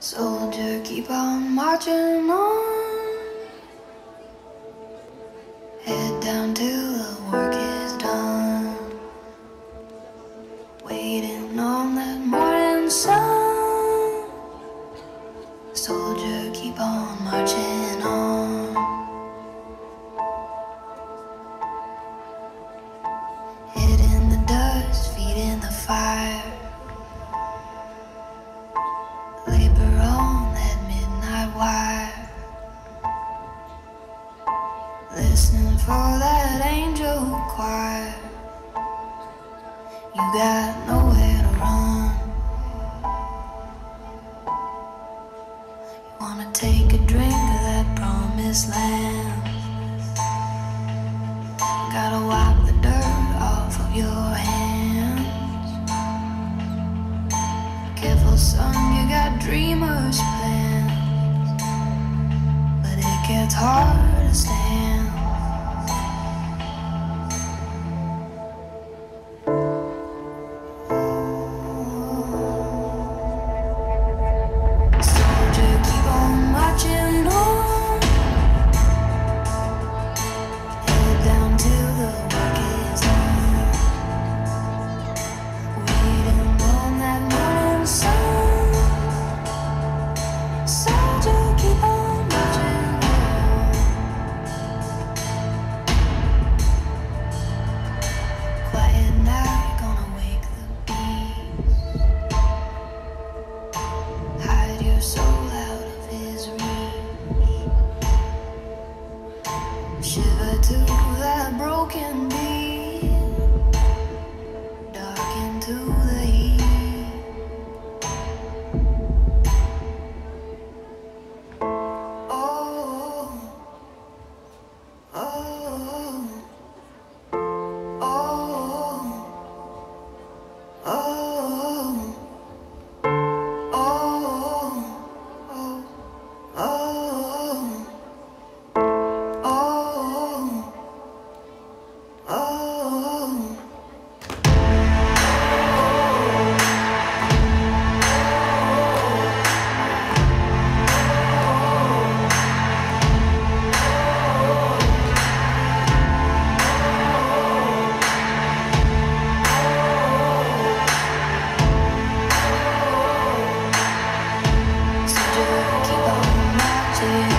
Soldier, keep on marching on. for that angel choir. You got nowhere to run. You wanna take a drink of that promised land. Gotta wipe the dirt off of your hands. Careful, son, you got dreamers' plans, but it gets hard to stand. can be dark and too to